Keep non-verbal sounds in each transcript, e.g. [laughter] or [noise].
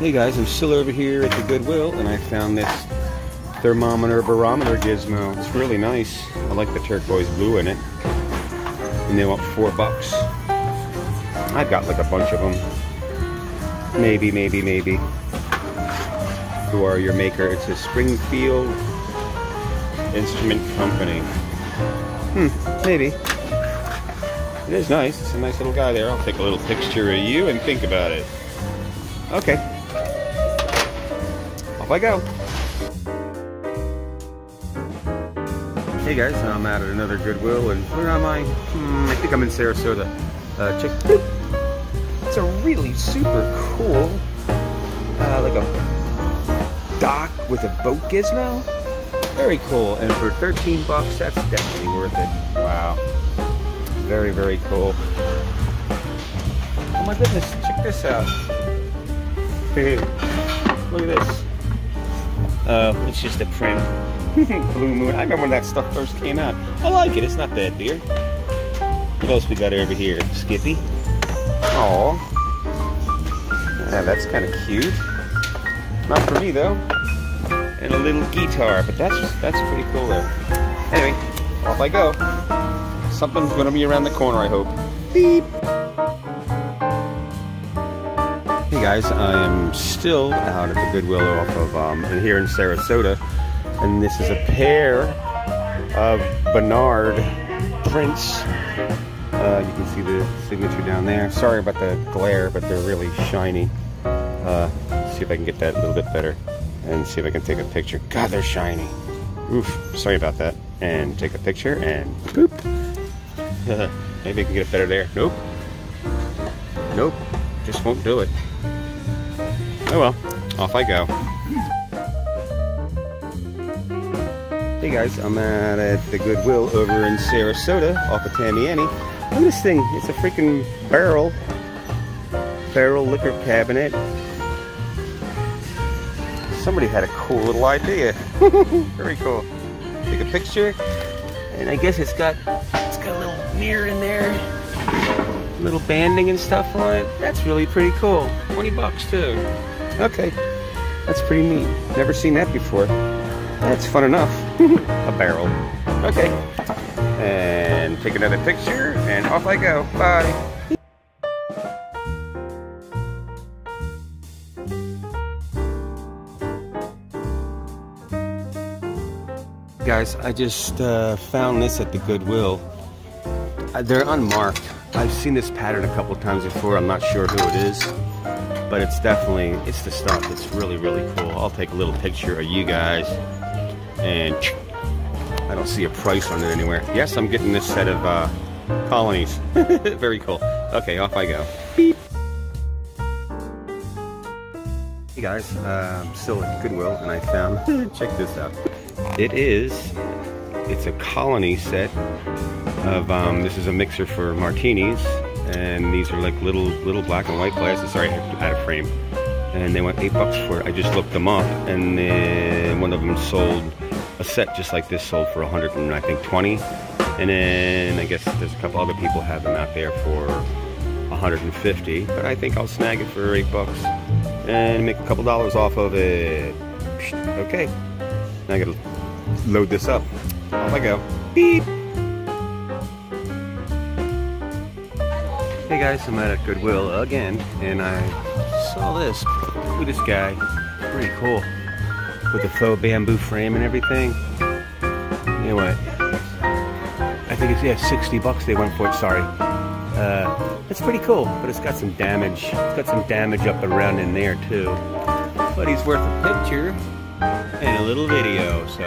Hey guys, I'm still over here at the Goodwill and I found this thermometer barometer gizmo. It's really nice. I like the turquoise blue in it. And they want four bucks. I've got like a bunch of them. Maybe, maybe, maybe. Who are your maker? It's a Springfield Instrument Company. Hmm, maybe. It is nice. It's a nice little guy there. I'll take a little picture of you and think about it. Okay. Off I go. Hey guys, I'm out at another Goodwill, and where am I? Hmm, I think I'm in Sarasota. Uh, check. It's a really super cool, uh, like a dock with a boat gizmo. Very cool, and for 13 bucks, that's definitely worth it. Wow. Very, very cool. Oh my goodness, check this out. [laughs] Look at this. Uh, it's just a print. [laughs] Blue Moon. I remember when that stuff first came out. I like it. It's not bad beer. What else we got over here? Skippy. Oh. Yeah, that's kind of cute. Not for me though. And a little guitar, but that's that's pretty cool there. Anyway, off I go. Something's gonna be around the corner, I hope. Beep. Guys, I am still out at the Goodwill off of um, here in Sarasota, and this is a pair of Bernard prints. Uh, you can see the signature down there. Sorry about the glare, but they're really shiny. Uh, see if I can get that a little bit better, and see if I can take a picture. God, they're shiny. Oof, sorry about that. And take a picture, and boop. [laughs] Maybe I can get it better there. Nope. Nope. Just won't do it. Oh well, off I go. Hey guys, I'm out at the Goodwill over in Sarasota off of Tamiami. Look at this thing. It's a freaking barrel. Barrel liquor cabinet. Somebody had a cool little idea. [laughs] Very cool. Take a picture. And I guess it's got it's got a little mirror in there. Little banding and stuff on it. That's really pretty cool. 20 bucks too. Okay. That's pretty neat. Never seen that before. That's fun enough. [laughs] a barrel. Okay. And take another picture, and off I go. Bye. Guys, I just uh, found this at the Goodwill. Uh, they're unmarked. I've seen this pattern a couple times before. I'm not sure who it is but it's definitely it's the stuff that's really really cool. I'll take a little picture of you guys and i don't see a price on it anywhere. Yes i'm getting this set of uh, colonies. [laughs] Very cool. Okay off i go. Beep. Hey guys uh, i'm still at goodwill and i found [laughs] check this out. It is it's a colony set of um, this is a mixer for martinis and these are like little little black and white glasses. Sorry, I out of frame. And they went eight bucks for it. I just looked them up, and then one of them sold a set just like this sold for 100 and I think 20. And then I guess there's a couple other people have them out there for 150. But I think I'll snag it for eight bucks and make a couple dollars off of it. Okay, now I gotta load this up. Off I go. Beep. Hey guys, I'm at Goodwill again, and I saw this. Look at this guy. Pretty cool. With the faux bamboo frame and everything. Anyway, I think it's, yeah, 60 bucks they went for it, sorry. Uh, it's pretty cool, but it's got some damage. It's got some damage up around in there too. But he's worth a picture and a little video, so.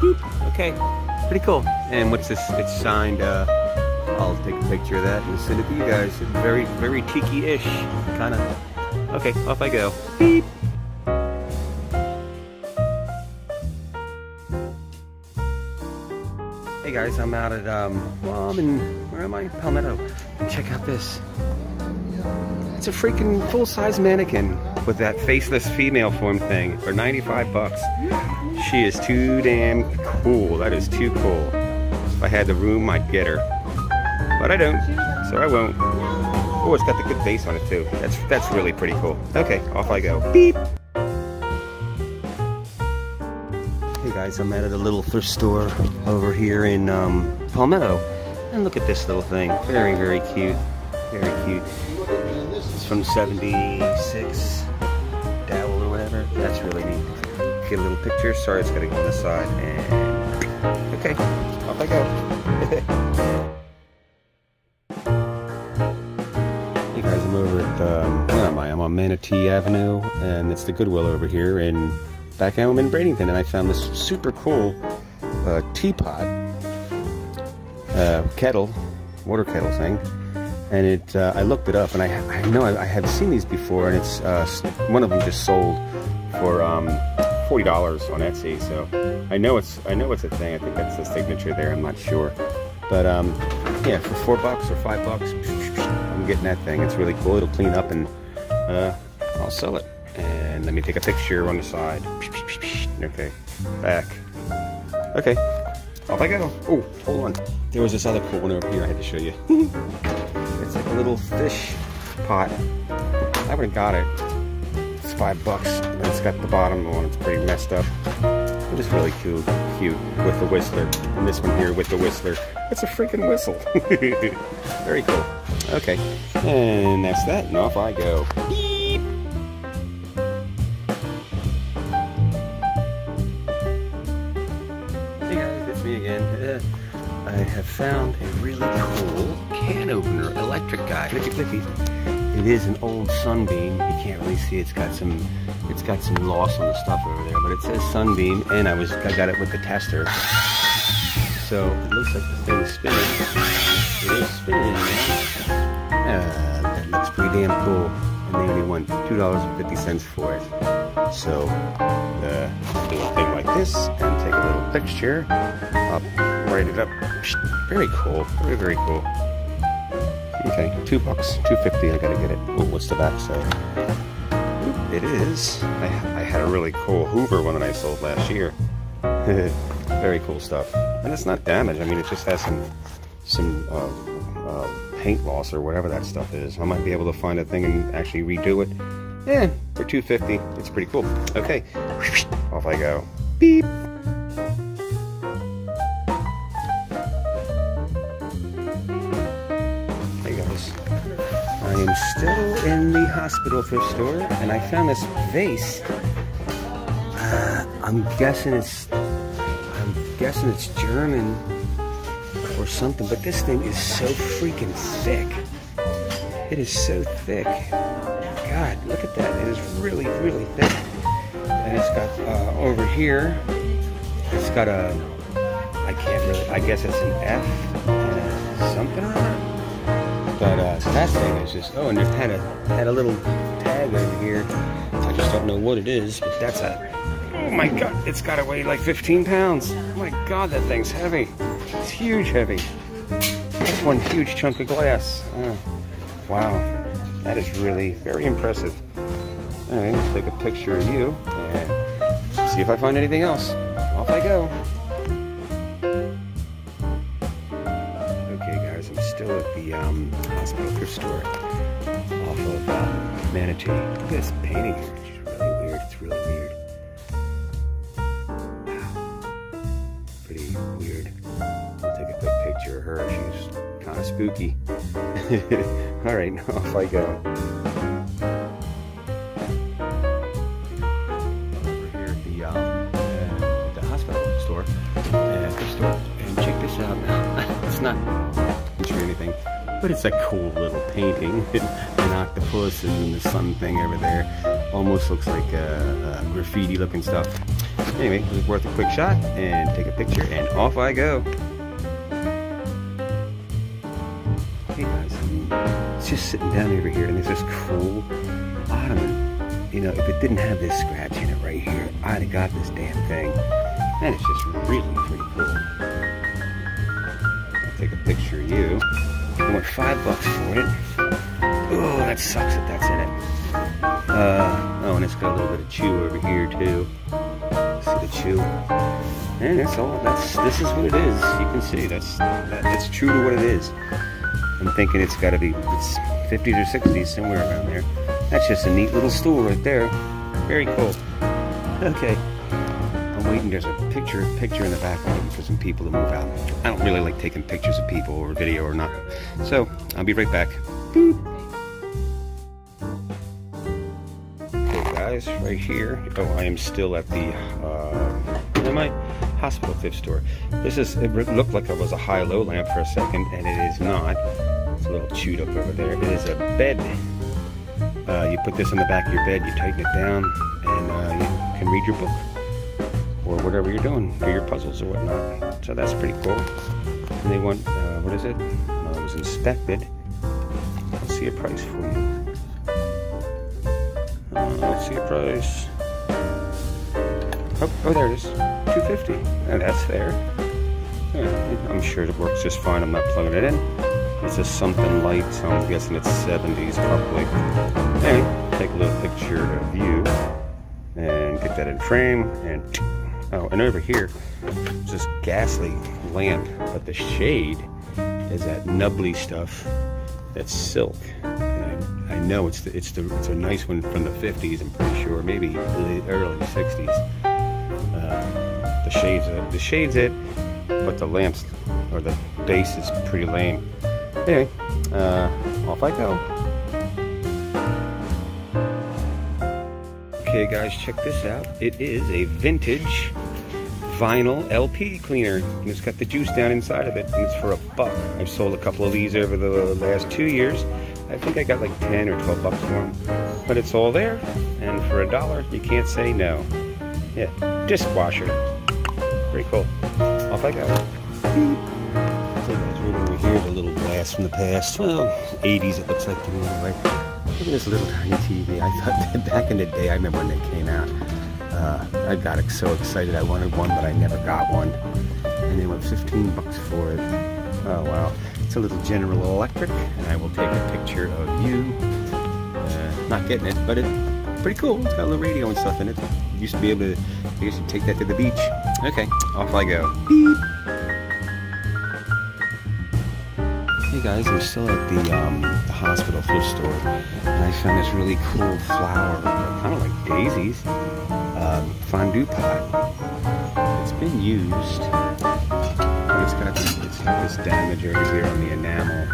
Boop. Okay, pretty cool. And what's this? It's signed, uh, I'll take a picture of that and send it to you guys. Very, very tiki-ish, kind of. Okay, off I go. Beep. Hey guys, I'm out at, um, well, I'm in, where am I? Palmetto. Check out this. It's a freaking full-size mannequin with that faceless female form thing for 95 bucks. She is too damn cool. That is too cool. If I had the room, I'd get her. But I don't, so I won't. Oh, it's got the good base on it too. That's that's really pretty cool. Okay, off I go. Beep. Hey guys, I'm at a little thrift store over here in um, Palmetto. And look at this little thing. Very, very cute. Very cute. It's from 76 Dowell or whatever. That's really neat. Get a little picture. Sorry, it's gotta go on the side. And okay, off I go. [laughs] um, where am I? I'm on Manatee Avenue, and it's the Goodwill over here, and back home in Bradenton, and I found this super cool uh, teapot, uh, kettle, water kettle thing, and it. Uh, I looked it up, and I, I know I, I have seen these before, and it's uh, one of them just sold for um, forty dollars on Etsy. So I know it's I know it's a thing. I think that's the signature there. I'm not sure, but um, yeah, for four bucks or five bucks, Getting that thing. It's really cool. It'll clean up and uh, I'll sell it. And let me take a picture on the side. Okay, back. Okay, off I go. Oh, hold on. There was this other cool one over here I had to show you. [laughs] it's like a little fish pot. I would have got it. It's five bucks. It's got the bottom one. It's pretty messed up. It is really cute, cute with the whistler. And this one here with the whistler. It's a freaking whistle. [laughs] Very cool. Okay, and that's that, and off I go. Hey guys, it's me again. Uh, I have found a really cool can opener, electric guy. Clicky clicky. It is an old Sunbeam. You can't really see. It's got some, it's got some loss on the stuff over there, but it says Sunbeam, and I was, I got it with the tester. So it looks like the thing's spinning. It is spinning. Uh, that looks pretty damn cool. And they only want two dollars and fifty cents for it. So uh, do a thing like this and take a little picture. Up, write it up. Very cool. Very very cool. Okay, two bucks, two fifty. I gotta get it. Oh, what's the back say? It is. I, I had a really cool Hoover one that I sold last year. [laughs] Very cool stuff. And it's not damaged. I mean, it just has some some uh, uh, paint loss or whatever that stuff is. I might be able to find a thing and actually redo it. Yeah, for 250 it's pretty cool. Okay, off I go. Beep. Hey guys, I am still in the hospital thrift store, and I found this vase. Uh, I'm guessing it's I'm guessing it's German or something, but this thing is so freaking thick. It is so thick. God, look at that. It is really, really thick. And it's got uh, over here, it's got a, I can't really, I guess it's an F and a something. But uh, that thing is just, oh, and it had a, had a little tag over here. I just don't know what it is, but that's a, oh my God, it's got to weigh like 15 pounds. Oh my God, that thing's heavy. It's huge heavy. That's one huge chunk of glass. Oh, wow. That is really very impressive. All right, let's take a picture of you and see if I find anything else. Off I go. Okay, guys, I'm still at the um, hospital thrift store off of um, Manatee. Look at this painting here. It's really weird. It's really weird. Her. She's kind of spooky. [laughs] All right, [laughs] off I go. Over here at the, um, hospital store, store, and check this out. [laughs] it's not or anything, but it's a cool little painting. An octopus and the sun thing over there. Almost looks like uh, graffiti looking stuff. Anyway, it was worth a quick shot and take a picture, and off I go. It's just sitting down over here, and there's this cool ottoman. You know, if it didn't have this scratch in it right here, I'd have got this damn thing. And it's just really pretty cool. I'll take a picture of you. I want five bucks for it. Oh, that sucks that that's in it. Uh, oh, and it's got a little bit of chew over here too. See the chew? And that's all. That's this is what it is. You can see that's that, that's true to what it is. I'm thinking it's got to be it's 50s or 60s, somewhere around there. That's just a neat little stool right there. Very cool. Okay. I'm waiting. There's a picture picture in the back. Waiting for some people to move out. I don't really like taking pictures of people or video or not. So I'll be right back. Beep. Okay, guys, right here. Oh, I am still at the uh, in my hospital thrift store. This is it looked like it was a high-low lamp for a second, and it is not. It's a little chewed up over there. It is a bed. Uh, you put this in the back of your bed, you tighten it down, and uh, you can read your book or whatever you're doing, do your puzzles or whatnot. So that's pretty cool. And they want, uh, what is it? It was inspected. Let's see a price for you. Uh, let's see a price. Oh, oh, there it is. 250 And that's fair. Yeah, I'm sure it works just fine. I'm not plugging it in. It's just something light, so I'm guessing it's 70s probably. Anyway, take a little picture of you and get that in frame and [tsk] Oh, and over here, this ghastly lamp, but the shade is that nubbly stuff that's silk. And I, know it's the, it's the it's a nice one from the 50s. I'm pretty sure, maybe early 60s. The shades, uh, the shades it, but the lamps or the base is pretty lame. Anyway, uh, off I go. Okay guys, check this out. It is a vintage vinyl LP cleaner. And it's got the juice down inside of it, and it's for a buck. I've sold a couple of these over the last two years. I think I got like 10 or 12 bucks for them. But it's all there, and for a dollar, you can't say no. Yeah, dishwasher. Very cool. Off I go. Right over here, the little glass from the past. Well, 80s it looks like to me anyway. Look at this little tiny TV. I thought that back in the day, I remember when they came out. Uh, I got so excited I wanted one, but I never got one. And they went 15 bucks for it. Oh wow. It's a little General Electric, and I will take a picture of you. Uh, not getting it, but it's pretty cool. It's got a little radio and stuff in it. You used to be able to, I used to take that to the beach. Okay, off I go. Beep. Hey guys, I'm still at the, um, the hospital thrift store, and I found this really cool flower, kind of like daisies, um, fondue pot. It's been used, but it's got, it's got this damage over here on the enamel.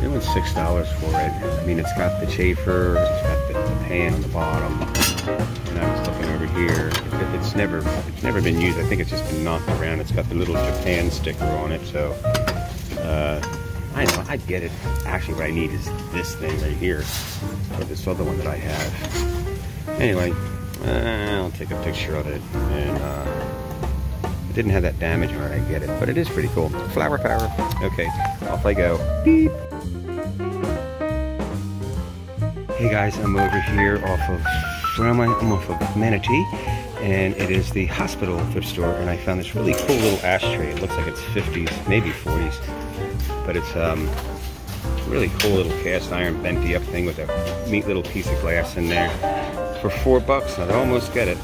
They went six dollars for it. I mean, it's got the chafer, it's got the, the pan on the bottom, and I was looking over here. It, it's never, it's never been used. I think it's just been knocked around. It's got the little Japan sticker on it, so. Uh, I know, I get it. Actually, what I need is this thing right here, or this other one that I have. Anyway, uh, I'll take a picture of it, and uh, it didn't have that damage on it, I get it, but it is pretty cool. Flower power. Okay, off I go. Beep. Hey guys, I'm over here off of, I? I'm off of Manatee, and it is the hospital thrift store, and I found this really cool little ashtray. It looks like it's 50s, maybe 40s but it's um really cool little cast iron bendy up thing with a neat little piece of glass in there for four bucks I'd almost get it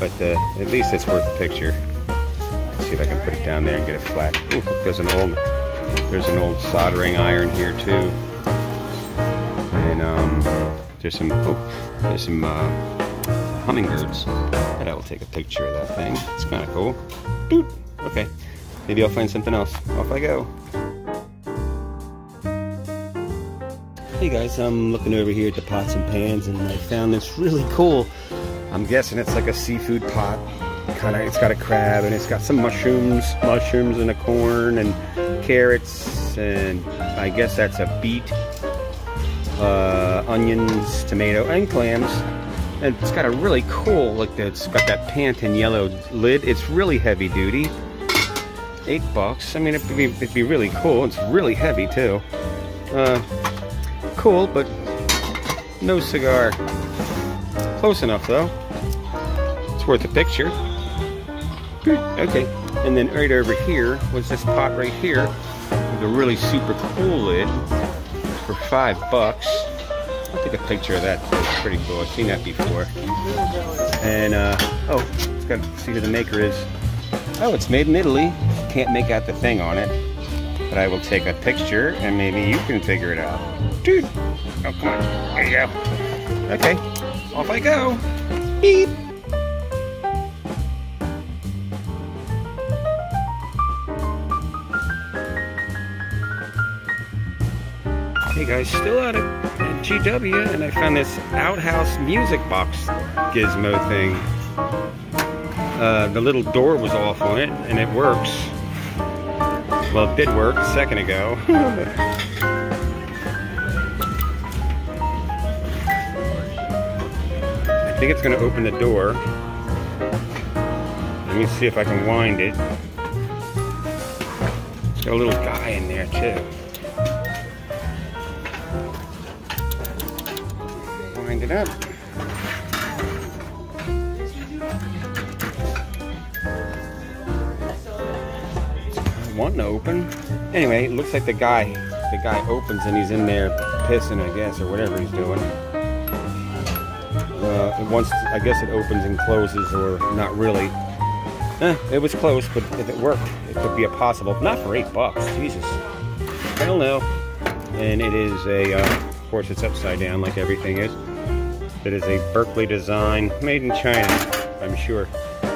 but uh, at least it's worth the picture Let's see if I can put it down there and get it flat Ooh, there's an old there's an old soldering iron here too and um there's some oh there's some uh, hummingbirds and I will take a picture of that thing. It's kind of cool. Doot. okay. Maybe I'll find something else. Off I go. Hey guys, I'm looking over here at the pots and pans and I found this really cool, I'm guessing it's like a seafood pot. Kind of, it's got a crab and it's got some mushrooms, mushrooms and a corn and carrots and I guess that's a beet, uh, onions, tomato and clams. And it's got a really cool, like it's got that Pantone yellow lid. It's really heavy duty. Eight bucks. I mean, it'd be, it'd be really cool. It's really heavy too. Uh, cool, but no cigar. Close enough though. It's worth a picture. Okay, and then right over here was this pot right here with a really super cool lid for five bucks. I'll take a picture of that. It's pretty cool. I've seen that before. And uh, oh, it's got to see who the maker is. Oh, it's made in Italy. Can't make out the thing on it. But I will take a picture and maybe you can figure it out. Dude! Oh, come on. There you go. Okay, off I go. Beep! Guys, still out at, GW and I found this outhouse music box gizmo thing. Uh, the little door was off on it and it works. Well, it did work a second ago. [laughs] I think it's going to open the door. Let me see if I can wind it. It's got a little guy in there too. Wind it up. wanting to open. Anyway, it looks like the guy, the guy opens and he's in there pissing, I guess, or whatever he's doing. Uh, once, I guess it opens and closes, or not really. Eh, it was close, but if it worked, it could be a possible. Not for eight bucks, Jesus. Hell no. And it is a, uh, course, it's upside down like everything is. It is a Berkeley design, made in China, I'm sure.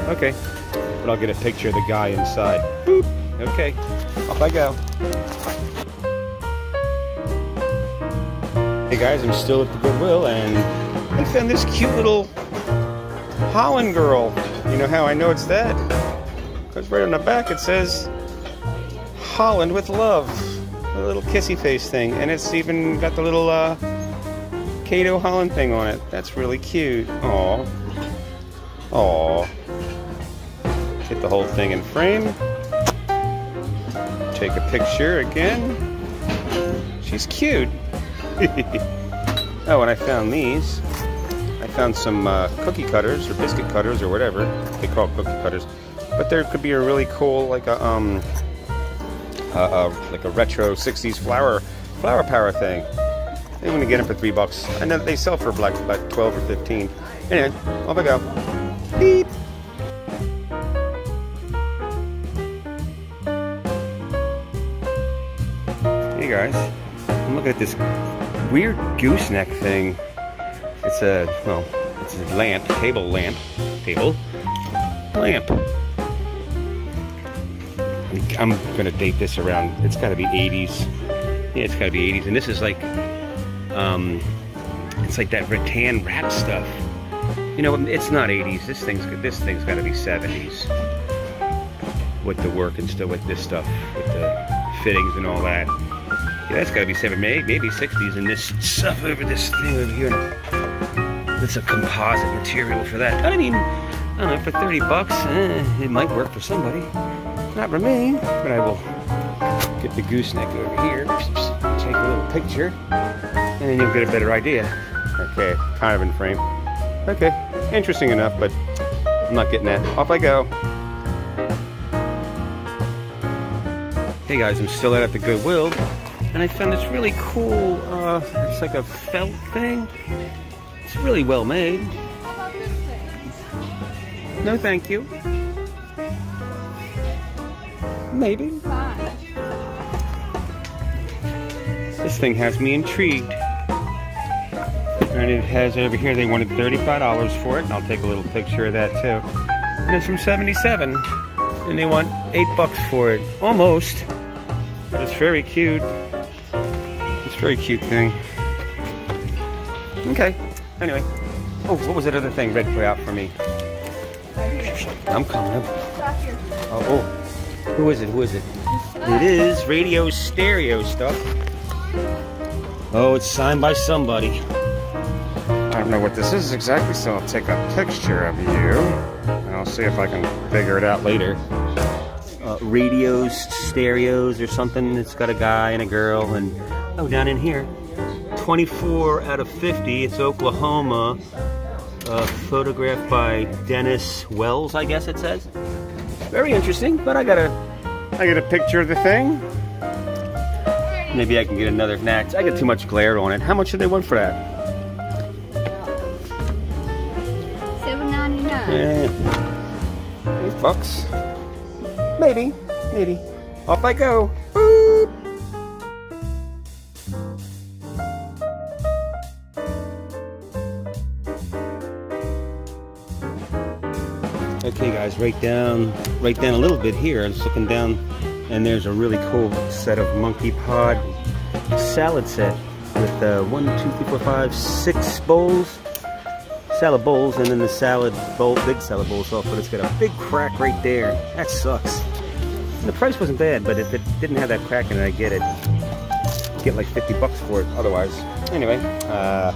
Okay, but I'll get a picture of the guy inside. Boop. Okay, off I go. Hey guys, I'm still at the Goodwill and I found this cute little Holland girl. You know how I know it's that? Because right on the back it says Holland with love. A little kissy face thing. And it's even got the little uh, Kato Holland thing on it. That's really cute. Aw. Aw. Get the whole thing in frame. Take a picture again. She's cute. [laughs] oh, and I found these. I found some uh, cookie cutters or biscuit cutters or whatever they call cookie cutters. But there could be a really cool, like a um, uh, uh, like a retro '60s flower flower power thing. They want to get them for three bucks. And then they sell for like about 12 or 15. Anyway, off I go. Beep. Hey guys, I'm looking at this weird gooseneck thing. It's a, well, it's a lamp, table lamp, table lamp. I'm gonna date this around, it's gotta be 80s. Yeah, it's gotta be 80s. And this is like um, it's like that rattan wrap stuff. You know, it's not 80s. This thing's this thing's got to be 70s with the work and stuff, with this stuff, with the fittings and all that. Yeah, that's got to be 7 maybe, maybe 60s. And this stuff over this thing over here, it's a composite material for that. I mean, I don't know, for 30 bucks, eh, it might work for somebody. Not for me, but I will get the gooseneck over here, take a little picture and then you'll get a better idea. Okay, kind of in frame. Okay, interesting enough, but I'm not getting that. Off I go. Hey guys, I'm still out at the Goodwill, and I found this really cool, uh, it's like a felt thing. It's really well made. No thank you. Maybe. This thing has me intrigued. And it has over here, they wanted $35 for it. And I'll take a little picture of that too. And it's from 77. And they want 8 bucks for it. Almost. But it's very cute. It's a very cute thing. Okay. Anyway. Oh, what was that other thing Red put out for me? I'm coming up. Oh, oh. Who is it? Who is it? It is radio stereo stuff. Oh, it's signed by somebody. I don't know what this is exactly, so I'll take a picture of you. And I'll see if I can figure it out later. Uh, radios, stereos, or something. It's got a guy and a girl, and oh, down in here, 24 out of 50. It's Oklahoma. Uh, photographed by Dennis Wells, I guess it says. Very interesting, but I got a, I get a picture of the thing. Maybe I can get another next. I got too much glare on it. How much do they want for that? Seven ninety nine. Yeah. Eight bucks. Maybe. Maybe. Off I go. Right down, right down a little bit here. I'm looking down and there's a really cool set of Monkey Pod salad set with uh, one, two, three, four, five, six bowls, salad bowls, and then the salad bowl, big salad bowl itself, but it's got a big crack right there. That sucks. The price wasn't bad, but if it didn't have that crack in it, I'd get it. Get like 50 bucks for it otherwise. Anyway, uh,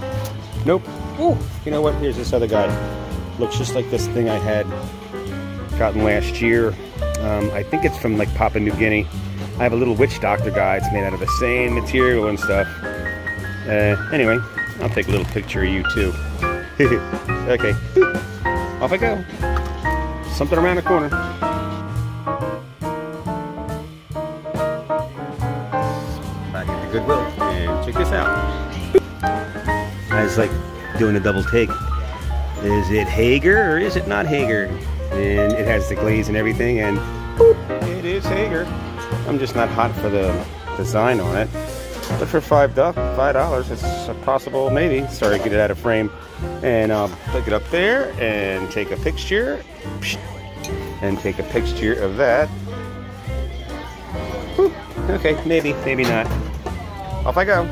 nope. Ooh, you know what? Here's this other guy. Looks just like this thing I had gotten last year. Um, I think it's from like Papua New Guinea. I have a little witch doctor guy. It's made out of the same material and stuff. Uh, anyway, I'll take a little picture of you too. [laughs] okay, off I go. Something around the corner. Back at the Goodwill and check this out. [laughs] I was like doing a double take. Is it Haeger or is it not Haeger? And it has the glaze and everything, and it is Haeger. I'm just not hot for the design on it. But for five dollars, it's a possible maybe. Sorry, get it out of frame, and um, I'll pick it up there and take a picture, and take a picture of that. Okay, maybe, maybe not. Off I go.